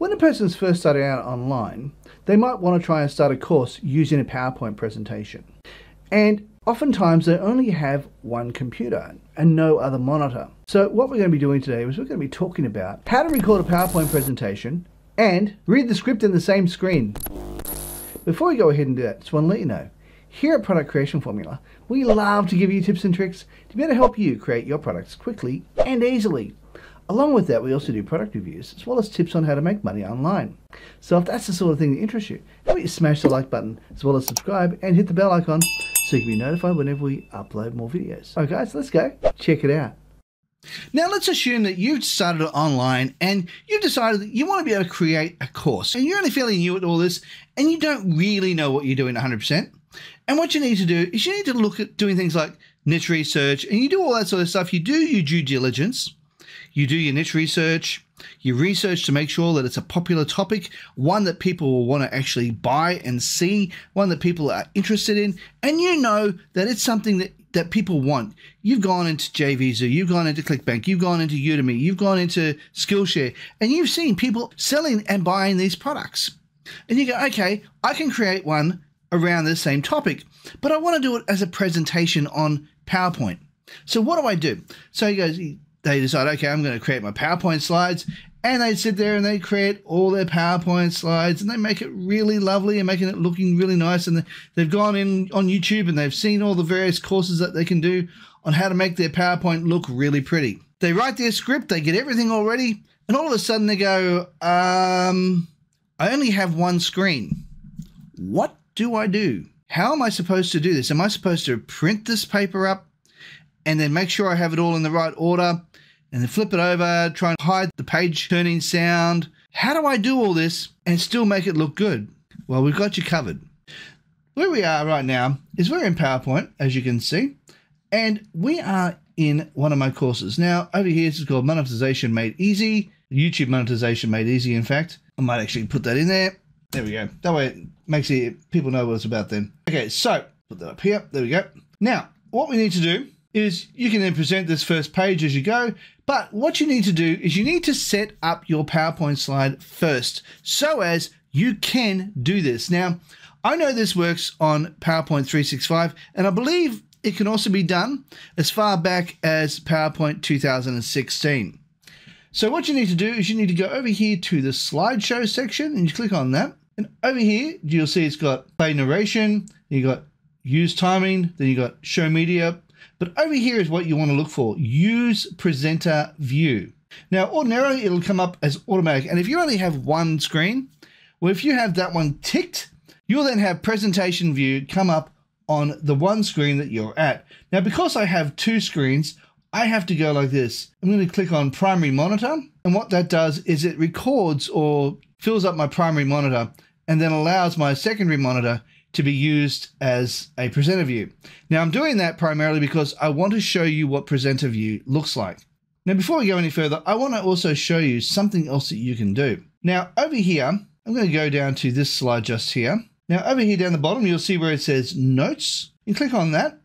When a person's first starting out online, they might want to try and start a course using a PowerPoint presentation. And oftentimes they only have one computer and no other monitor. So what we're going to be doing today is we're going to be talking about how to record a PowerPoint presentation and read the script in the same screen. Before we go ahead and do that, just want to let you know, here at Product Creation Formula, we love to give you tips and tricks to be able to help you create your products quickly and easily. Along with that, we also do product reviews as well as tips on how to make money online. So if that's the sort of thing that interests you, how about you smash the like button as well as subscribe and hit the bell icon so you can be notified whenever we upload more videos. Alright guys, let's go. Check it out. Now let's assume that you've started online and you've decided that you want to be able to create a course and you're only fairly new at all this and you don't really know what you're doing 100%. And what you need to do is you need to look at doing things like niche research and you do all that sort of stuff. You do your due diligence you do your niche research, you research to make sure that it's a popular topic, one that people will want to actually buy and see, one that people are interested in, and you know that it's something that that people want. You've gone into JVZoo, you've gone into ClickBank, you've gone into Udemy, you've gone into Skillshare, and you've seen people selling and buying these products. And you go, okay, I can create one around the same topic, but I want to do it as a presentation on PowerPoint. So what do I do? So he goes, they decide, okay, I'm going to create my PowerPoint slides. And they sit there and they create all their PowerPoint slides and they make it really lovely and making it looking really nice. And they've gone in on YouTube and they've seen all the various courses that they can do on how to make their PowerPoint look really pretty. They write their script, they get everything all ready, and all of a sudden they go, um, I only have one screen. What do I do? How am I supposed to do this? Am I supposed to print this paper up and then make sure I have it all in the right order? and then flip it over, try and hide the page turning sound. How do I do all this and still make it look good? Well, we've got you covered. Where we are right now is we're in PowerPoint, as you can see, and we are in one of my courses. Now, over here, this is called Monetization Made Easy, YouTube Monetization Made Easy, in fact. I might actually put that in there. There we go. That way it makes it, people know what it's about then. Okay, so put that up here. There we go. Now, what we need to do is you can then present this first page as you go. But what you need to do is you need to set up your PowerPoint slide first so as you can do this. Now, I know this works on PowerPoint 365, and I believe it can also be done as far back as PowerPoint 2016. So what you need to do is you need to go over here to the slideshow section and you click on that. And over here, you'll see it's got play narration, you got use timing, then you got show media, but over here is what you want to look for. Use presenter view. Now, ordinarily it'll come up as automatic. And if you only have one screen, well, if you have that one ticked, you'll then have presentation view come up on the one screen that you're at. Now, because I have two screens, I have to go like this. I'm going to click on primary monitor. And what that does is it records or fills up my primary monitor and then allows my secondary monitor to be used as a presenter view. Now I'm doing that primarily because I want to show you what presenter view looks like. Now before we go any further, I want to also show you something else that you can do. Now over here, I'm going to go down to this slide just here. Now over here down the bottom, you'll see where it says notes. You click on that.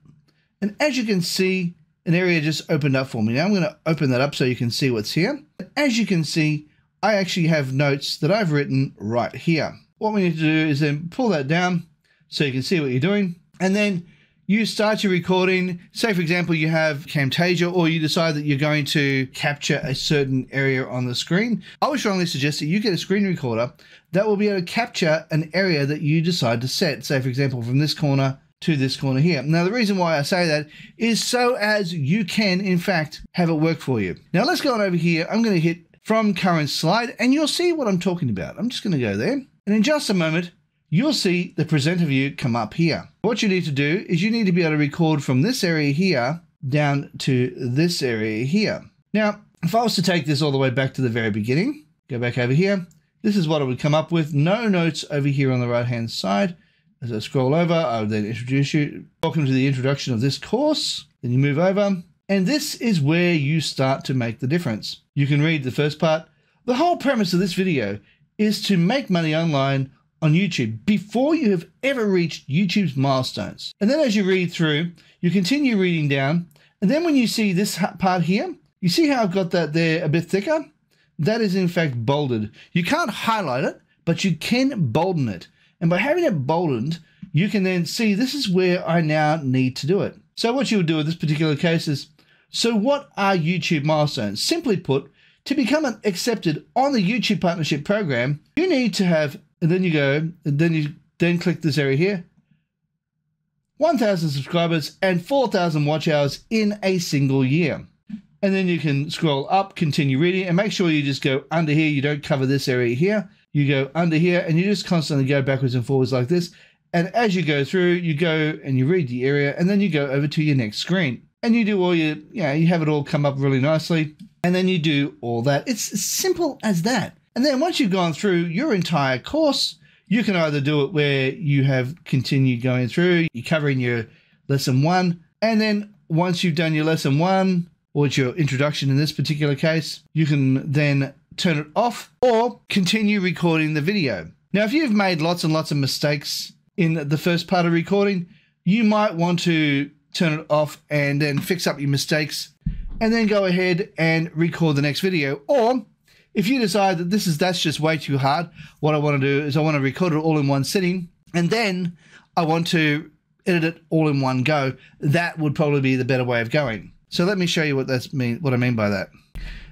And as you can see, an area just opened up for me. Now I'm going to open that up so you can see what's here. As you can see, I actually have notes that I've written right here. What we need to do is then pull that down so you can see what you're doing. And then you start your recording. Say, for example, you have Camtasia or you decide that you're going to capture a certain area on the screen. I would strongly suggest that you get a screen recorder that will be able to capture an area that you decide to set. Say, for example, from this corner to this corner here. Now, the reason why I say that is so as you can, in fact, have it work for you. Now, let's go on over here. I'm going to hit from current slide and you'll see what I'm talking about. I'm just going to go there. And in just a moment, you'll see the presenter view come up here. What you need to do is you need to be able to record from this area here down to this area here. Now, if I was to take this all the way back to the very beginning, go back over here, this is what I would come up with. No notes over here on the right hand side. As I scroll over, I would then introduce you. Welcome to the introduction of this course. Then you move over, and this is where you start to make the difference. You can read the first part. The whole premise of this video is to make money online on YouTube before you have ever reached YouTube's milestones. And then as you read through, you continue reading down. And then when you see this part here, you see how I've got that there a bit thicker? that is in fact bolded. You can't highlight it, but you can bolden it. And by having it boldened, you can then see this is where I now need to do it. So what you would do in this particular case is, so what are YouTube milestones? Simply put, to become accepted on the YouTube Partnership Program, you need to have, and then you go, and then you then click this area here, 1,000 subscribers and 4,000 watch hours in a single year. And then you can scroll up, continue reading, and make sure you just go under here. You don't cover this area here. You go under here, and you just constantly go backwards and forwards like this. And as you go through, you go and you read the area, and then you go over to your next screen. And you do all your, you you have it all come up really nicely. And then you do all that. It's as simple as that. And then once you've gone through your entire course, you can either do it where you have continued going through, you're covering your lesson one, and then once you've done your lesson one, or it's your introduction in this particular case, you can then turn it off or continue recording the video. Now, if you've made lots and lots of mistakes in the first part of recording, you might want to turn it off and then fix up your mistakes and then go ahead and record the next video. Or if you decide that this is that's just way too hard, what I want to do is I want to record it all in one sitting and then I want to edit it all in one go. That would probably be the better way of going. So let me show you what that's mean what I mean by that.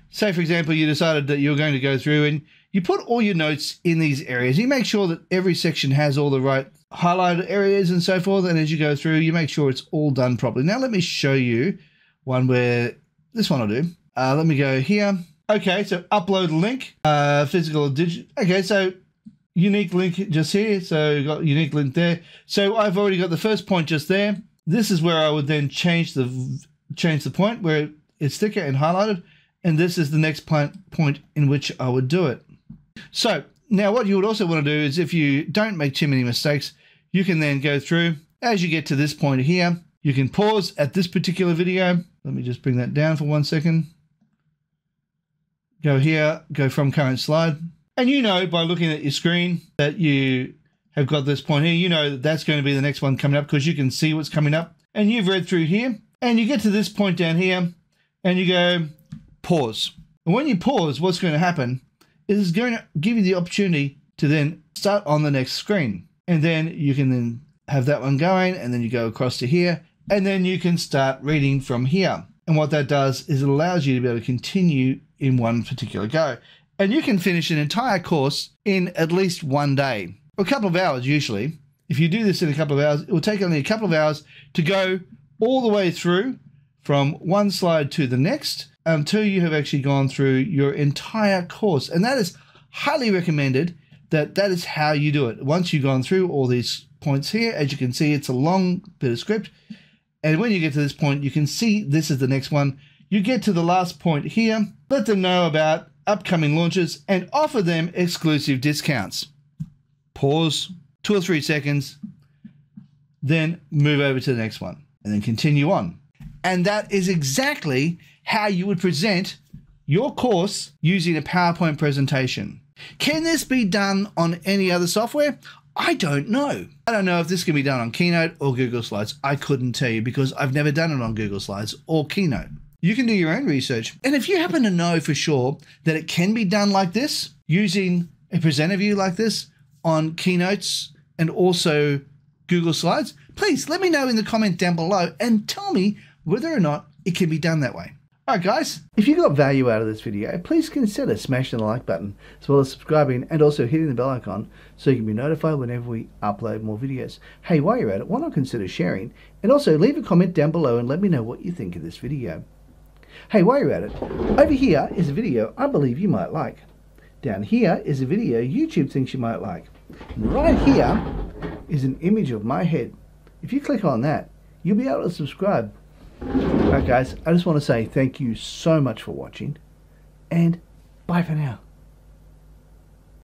Say for example you decided that you're going to go through and you put all your notes in these areas. You make sure that every section has all the right highlighted areas and so forth. And as you go through, you make sure it's all done properly. Now let me show you one where this one I'll do. Uh, let me go here. Okay, so upload link, uh, physical digital. Okay, so unique link just here. So got unique link there. So I've already got the first point just there. This is where I would then change the change the point where it's thicker and highlighted. And this is the next point, point in which I would do it. So now what you would also want to do is if you don't make too many mistakes, you can then go through as you get to this point here. You can pause at this particular video. Let me just bring that down for one second go here, go from current slide. And you know by looking at your screen that you have got this point here, you know that that's going to be the next one coming up because you can see what's coming up. And you've read through here and you get to this point down here and you go pause. And when you pause, what's going to happen is it's going to give you the opportunity to then start on the next screen. And then you can then have that one going and then you go across to here and then you can start reading from here. And what that does is it allows you to be able to continue in one particular go. And you can finish an entire course in at least one day, a couple of hours usually. If you do this in a couple of hours, it will take only a couple of hours to go all the way through from one slide to the next until you have actually gone through your entire course. And that is highly recommended that that is how you do it. Once you've gone through all these points here, as you can see, it's a long bit of script. And when you get to this point, you can see this is the next one. You get to the last point here, let them know about upcoming launches and offer them exclusive discounts. Pause, two or three seconds, then move over to the next one and then continue on. And that is exactly how you would present your course using a PowerPoint presentation. Can this be done on any other software? I don't know. I don't know if this can be done on Keynote or Google Slides. I couldn't tell you because I've never done it on Google Slides or Keynote. You can do your own research. And if you happen to know for sure that it can be done like this, using a presenter view like this on Keynotes and also Google Slides, please let me know in the comment down below and tell me whether or not it can be done that way. Alright guys, if you got value out of this video, please consider smashing the like button, as well as subscribing and also hitting the bell icon so you can be notified whenever we upload more videos. Hey, while you're at it, why not consider sharing? And also leave a comment down below and let me know what you think of this video. Hey, while you're at it, over here is a video I believe you might like. Down here is a video YouTube thinks you might like. And right here is an image of my head. If you click on that, you'll be able to subscribe Alright guys, I just want to say thank you so much for watching and bye for now.